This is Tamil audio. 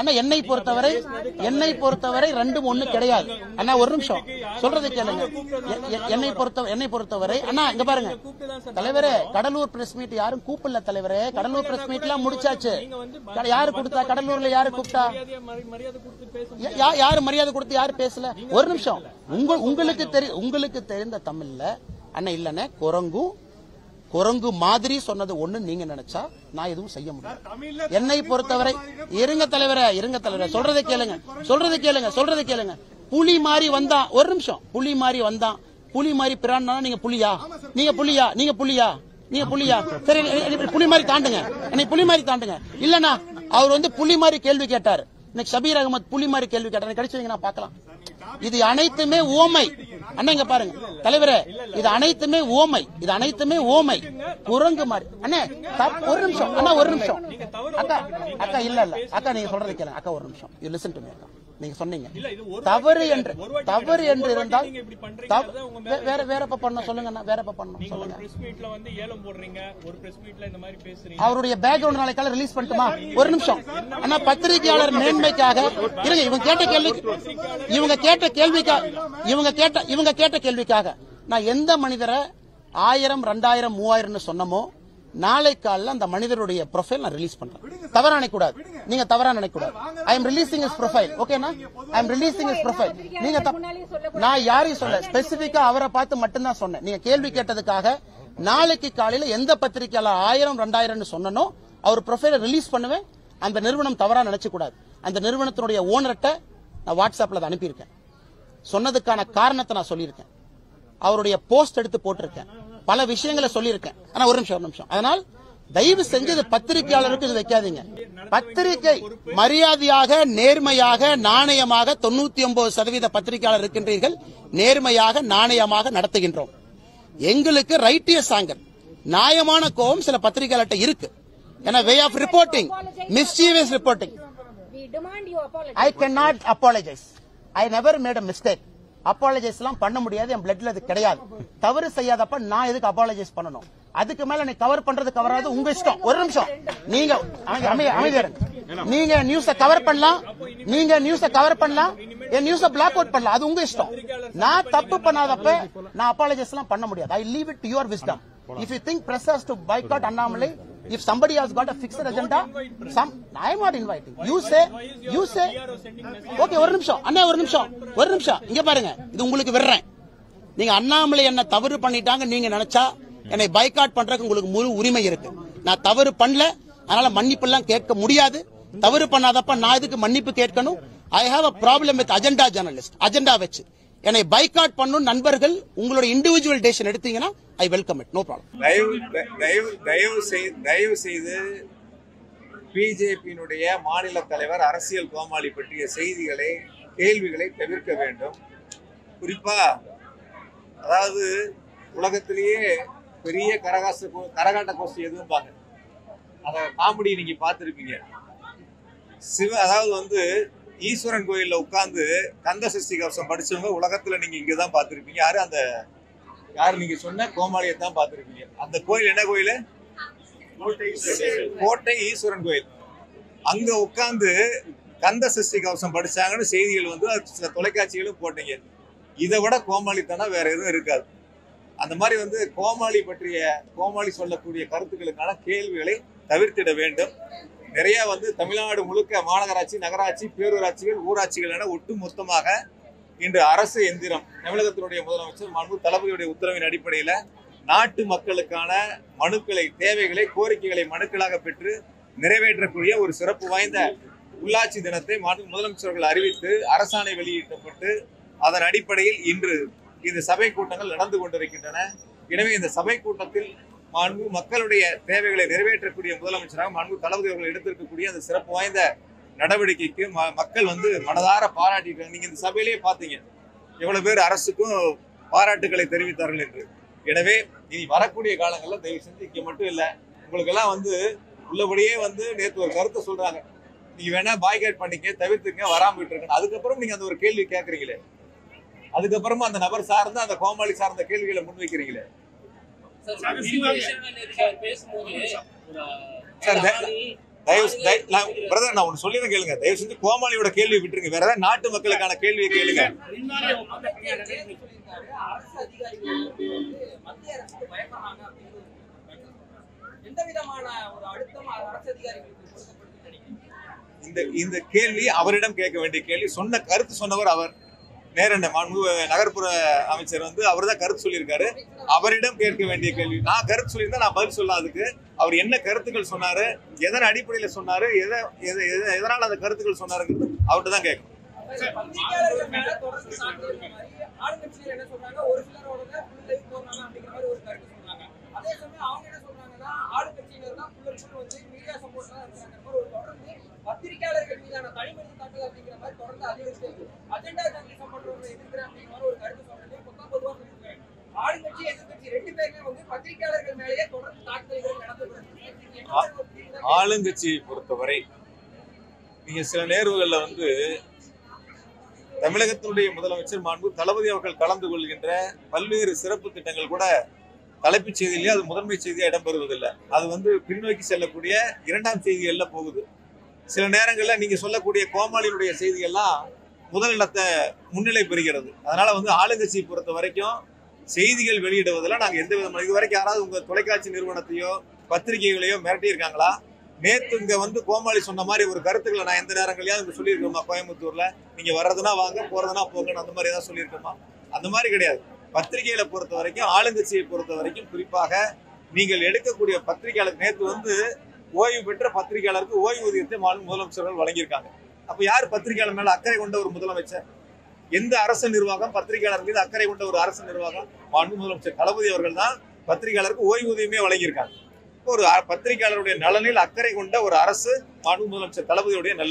அண்ணா என்னை பொறுத்தவரை என்னை பொறுத்தவரை ரெண்டும் ஒண்ணு கிடையாது. அண்ணா ஒரு நிமிஷம். சொல்றது கேளுங்க. என்னை பொறுத்த என்னை பொறுத்தவரை அண்ணா இங்க பாருங்க. தலைவரே கடலூர் பிரஸ் மீட் யாரும் கூப்பிடல தலைவரே. கடலூர் பிரஸ் மீட் எல்லாம் முடிச்சாச்சு. யாரு கொடுத்தா? கடலூர்ல யாரு கூப்பிட்டா? யாரு மரியாதை கொடுத்து யாரு பேசல? ஒரு நிமிஷம். உங்களுக்கு தெரி உங்களுக்கு தெரிந்த தமிழ்ல அண்ணா இல்லண்ணே குரங்கும் குரங்கு மாதிரி சொன்னது ஒண்ணு நீங்க நினைச்சா நான் எதுவும் செய்ய முடியாது. என்னை பொறுத்தவரை இருங்க தலைவரே இருங்க தலைவரே. சொல்றதை கேளுங்க. சொல்றதை கேளுங்க சொல்றதை கேளுங்க. புலி மாதிரி வந்தான் ஒரு நிமிஷம். புலி மாதிரி வந்தான் புலி மாதிரி பிரான்னா நீங்க புலியா? நீங்க புலியா? நீங்க புலியா? நீங்க புலியா? சரி புலி மாதிரி தாண்டுங்க. இன்னைக்கு புலி மாதிரி தாண்டுங்க. இல்லனா அவர் வந்து புலி மாதிரி கேள்வி கேட்டாரு. இன்னைக்கு ஷபீர் அகமது புலி மாதிரி கேள்வி கேட்டாரு. கிடைச்சவங்க நான் பார்க்கலாம். இது அனைத்துமே ஓமை. அண்ணா இங்க பாருங்க. தலைவரே இது அனைத்துமே ஓமை. இது அனைத்துமே ஓமை. குரங்கு மாதிரி. அண்ணே ஒரு நிமிஷம். அண்ணா ஒரு நிமிஷம். அக்கா அக்கா இல்ல இல்ல. அக்கா நீங்க சொல்றது கேளுங்க. அக்கா ஒரு நிமிஷம். யூ லிசன் டு மீ அக்கா. நீங்க சொன்னீங்க. தவறு என்று தவறு என்று இருந்தால் வேற வேற எப்ப பண்ணணும். சொல்லுங்க அண்ணா வேற எப்ப பண்ணணும் சொல்லுங்க. பிரஸ் மீட்ல வந்து ஏலம் போடுறீங்க. ஒரு பிரஸ் மீட்ல இந்த மாதிரி பேசுறீங்க. அவருடைய பேக்ரவுண்ட் நாளைக்கால ரிலீஸ் பண்ணட்டுமா? ஒரு நிமிஷம். ஆனா பத்திரிகையாளர் மேன்மைக்காக இருங்க இவங்க கேட்ட கேள்வி இவங்க கேட்ட கேள்விக்காக இவங்க கேட்ட இவங்க கேட்ட கேள்விக்காக நான் எந்த மனிதரை ஆயிரம் ரெண்டாயிரம் மூவாயிரம்னு சொன்னமோ நாளை காலைல அந்த மனிதருடைய ப்ரொஃபைல் நான் ரிலீஸ் பண்றேன். தவறா நினைக்க கூடாது நீங்க தவறா நினைக்க கூடாது I am releasing his profile ஓகேனா I am releasing his profile நீங்க நான் யாரையும் சொல்ல ஸ்பெசிபிக்கா அவரை பார்த்து மட்டும்தான் சொன்னேன். நீங்க கேள்வி கேட்டதுக்காக நாளைக்கு காலையில எந்த பத்திரிக்கையாளர் ஆயிரம் ரெண்டாயிரம்னு சொன்னனோ அவர் ப்ரொஃபைல ரிலீஸ் பண்ணுவேன். அந்த நிறுவனம் தவறா நினைச்ச கூடாது அந்த நிறுவனத்தினுடைய ஓனர்கிட்ட நான் வாட்ஸ்அப்ல அனுப்பியிருக்கேன். சொன்னதுக்கான காரணத்தை நான் சொல்லியிருக்கேன். அவருடைய போஸ்ட் எடுத்து போட்டிருக்கேன். பல விஷயங்களை சொல்லியிருக்கேன். ஆனா ஒரு நிமிஷம் ஒரு நிமிஷம். அதனால் தயவு செஞ்சு இது பத்திரிகையாளருக்கு இது வைக்காதீங்க. பத்திரிகை மரியாதையாக நேர்மையாக நாணயமாக தொண்ணூத்தி ஒன்பது சதவீத பத்திரிகையாளர் இருக்கின்றீர்கள். நேர்மையாக நாணயமாக நடத்துகின்றோம். எங்களுக்கு ரைட்டியஸ் ஆங்கர் நியாயமான கோபம் சில பத்திரிகையாளர்கிட்ட இருக்கு. ஏன்னா way of reporting mischievous reporting. I can not apologise I never made a mistake apologise எல்லாம் பண்ண முடியாது என் பிளட்ல அது கிடையாது. தவறு செய்யாதப்ப நான் எதுக்கு அப்பாலஜைஸ் பண்ணணும்? அதுக்கு மேல நீ கவர் பண்றது கவராது உங்க இஷ்டம். ஒரு நிமிஷம். நீங்க அமைதி- அமைதியா நீங்க நியூஸ கவர் பண்ணலாம் நீங்க நியூஸ கவர் பண்ணலாம் என் நியூஸ பிளாக் அவுட் பண்ணலாம். அது உங்க இஷ்டம். நான் தப்பு பண்ணாதப்ப நான் அப்பாலஜைஸ் எல்லாம் பண்ண முடியாது. I leave it to your wisdom if you think press has to boycott Annamalai if somebody has got a fixed agenda some i am not inviting. You say you say. Okay ஒரு நிமிஷம். அண்ணா ஒரு நிமிஷம். ஒரு நிமிஷம். இங்க பாருங்க. இது உங்களுக்கு விடுறேன். நீங்க அண்ணாமலை என்ன தவறு பண்ணிட்டாங்க நீங்க நினைச்சா என்னை பைகாட் பண்றதுக்கு உங்களுக்கு முழு உரிமை இருக்கு. நான் தவறு பண்ணல. அதனால மன்னிப்பு எல்லாம் கேட்க முடியாது. தவறு பண்ணாதப்ப நான் இதுக்கு மன்னிப்பு கேட்கணும்? I have a problem with agenda journalist agenda வச்சு. என்னை பைக்காட் பண்ணும் நண்பர்கள் உங்களோட இண்டிவிஜுவல் டேஷன் எடுத்தீங்கன்னா I welcome it no problem தயவு தயவு தயவு செய்து தயவு செய்து பிஜேபியினுடைய மாநில தலைவர் அரசியல் கோமாளி பற்றிய செய்திகளை கேள்விகளை தவிர்க்க வேண்டும். குறிப்பா அதாவது உலகத்திலேயே பெரிய கரகாச கோ- கரகாட்ட கோஷ்டி எதுவும்பாங்க அதை காமெடி நீங்க பார்த்துருப்பீங்க. சிவ அதாவது வந்து ஈஸ்வரன் கோயில்ல உட்கார்ந்து கந்த சஷ்டி கவசம் படிச்சவங்க உலகத்துல நீங்க இங்கதான் பார்த்திருப்பீங்க. யாரு அந்த யார் நீங்க சொன்ன கோமாளியை தான் பார்த்திருப்பீங்க? அந்த கோயில் என்ன கோயில்? கோட்டை ஈஸ்வரன் கோயில். அங்க உட்கார்ந்து கந்த சஷ்டி கவசம் படிச்சாங்கன்னு செய்திகள் வந்து சில தொலைக்காட்சிகளும் போட்டீங்க. இதை விட கோமாளித்தனம் வேற எதுவும் இருக்காது. அந்த மாதிரி வந்து கோமாளி பற்றிய கோமாளி சொல்லக்கூடிய கருத்துக்களுக்கான கேள்விகளை தவிர்த்திட வேண்டும். நிறைய வந்து தமிழ்நாடு முழுக்க மாநகராட்சி நகராட்சி பேரூராட்சிகள் ஊராட்சிகள் என ஒட்டு மொத்தமாக இன்று அரசு எந்திரம் தமிழகத்தினுடைய முதலமைச்சர் மனு தளபதியுடைய உத்தரவின் அடிப்படையில் நாட்டு மக்களுக்கான மனுக்களை தேவைகளை கோரிக்கைகளை மனுக்களாக பெற்று நிறைவேற்றக்கூடிய ஒரு சிறப்பு வாய்ந்த உள்ளாட்சி தினத்தை மாநில முதலமைச்சர்கள் அறிவித்து அரசாணை வெளியிட்டப்பட்டு அதன் அடிப்படையில் இன்று இந்த சபை கூட்டங்கள் நடந்து கொண்டிருக்கின்றன. எனவே இந்த சபை கூட்டத்தில் மாண்பு மக்களுடைய தேவைகளை நிறைவேற்றக்கூடிய முதலமைச்சராக மாண்பு தளபதி அவர்கள் எடுத்திருக்கக்கூடிய அந்த சிறப்பு வாய்ந்த நடவடிக்கைக்கு ம- மக்கள் வந்து மனதார பாராட்டியிருக்காங்க. நீங்க இந்த சபையிலேயே பார்த்தீங்க. எவ்வளவு பேர் அரசுக்கும் பாராட்டுகளை தெரிவித்தார்கள் என்று. எனவே இனி வரக்கூடிய காலங்களில் தயவு செஞ்சு இங்கே மட்டும் இல்லை. உங்களுக்கெல்லாம் வந்து உள்ளபடியே வந்து நேற்று ஒரு கருத்தை சொல்றாங்க. நீங்க வேணா பாய்கேட் பண்ணிக்க தவிர்த்துங்க வராம இருக்கணும் அதுக்கப்புறம் நீங்க அந்த ஒரு கேள்வி கேட்கறீங்களே அதுக்கப்புறமா அந்த நபர் சார்ந்த அந்த கோமாளி சார்ந்த கேள்விகளை முன்வைக்கிறீங்களே. சார், தயவு நான் பிரதர் நான் ஒன்று சொல்லிடுறேன் கேளுங்க. தயவு செஞ்சு கோமாளியோட கேள்வி விட்டுருங்க. வேற ஏதாவது நாட்டு மக்களுக்கான கேள்வியை கேளுங்க. இந்த இந்த கேள்வி அவரிடம் கேட்க வேண்டிய கேள்வி. சொன்ன கருத்து சொன்னவர் அவர். நேரண்ட மாண்பு நகர்ப்புற அமைச்சர் வந்து அவர் தான் கருத்து சொல்லியிருக்காரு. அவரிடம் கேட்க வேண்டிய கேள்வி. நான் கருத்து சொல்லியிருந்தா நான் பதில் சொல்ல அதுக்கு. அவர் என்ன கருத்துக்கள் சொன்னாரு எதன் அடிப்படையில் சொன்னாரு எதை எதை- எதை- அந்த கருத்துக்கள் சொன்னாருங்கிறது அவர்கிட்ட தான் கேட்கணும். பத்திரிகையாளர்கள் மீதான தனிமனித தாக்குதல் அப்படிங்கிற மாதிரி தொடர்ந்து அதிகரிச்சு இருக்கு அஜெண்டா ஆளுங்கட்சியை பொறுத்தவரை நீங்க சில நேர்வுகள்ல வந்து தமிழகத்தினுடைய முதலமைச்சர் மாண்பு தளபதி அவர்கள் கலந்து கொள்கின்ற பல்வேறு சிறப்பு திட்டங்கள் கூட தலைப்புச் செய்தியிலேயே அது முதன்மை செய்தியா இடம்பெறுவதில்லை. அது வந்து பின்னோக்கி செல்லக்கூடிய இரண்டாம் செய்திகள்ல போகுது. சில நேரங்களில் நீங்க சொல்லக்கூடிய கோமாளியினுடைய செய்திகள்லாம் முதலிடத்தை முன்னிலை பெறுகிறது. அதனால வந்து ஆளுங்கட்சியை பொறுத்த வரைக்கும் செய்திகள் வெளியிடுவதில் நாங்கள் எந்த விதமான இது வரைக்கும் யாராவது உங்கள் தொலைக்காட்சி நிறுவனத்தையோ பத்திரிகைகளையோ மிரட்டியிருக்காங்களா நேற்று இங்கே வந்து கோமாளி சொன்ன மாதிரி ஒரு கருத்துக்களை நான் எந்த நேரங்களையாவது இங்கே சொல்லியிருக்கோமா? கோயம்புத்தூரில்? நீங்கள் வர்றதுனா வாங்க போகிறதுனா போங்கன்னு அந்த மாதிரி ஏதாவது சொல்லியிருக்கோமா? அந்த மாதிரி கிடையாது. பத்திரிகைகளை பொறுத்த வரைக்கும் ஆளுங்கட்சியை பொறுத்த வரைக்கும் குறிப்பாக நீங்கள் எடுக்கக்கூடிய பத்திரிகையாளர் நேற்று வந்து ஓய்வு பெற்ற பத்திரிகையாளருக்கு ஓய்வூதியத்தை மாநில முதலமைச்சர்கள் வழங்கியிருக்காங்க. அப்ப யார் பத்திரிகையாளர் மேல அக்கறை கொண்ட ஒரு முதலமைச்சர்? எந்த அரசு நிர்வாகம் பத்திரிகையாளர் மீது அக்கறை கொண்ட ஒரு அரசு நிர்வாகம்? மாண்பு முதலமைச்சர் தளபதி அவர்கள் தான் பத்திரிகையாளருக்கு ஓய்வூதியமே வழங்கியிருக்காங்க. ஒரு பத்திரிகையாளருடைய நலனில் அக்கறை கொண்ட ஒரு அரசு மாண்பு முதலமைச்சர் தளபதியுடைய நல்ல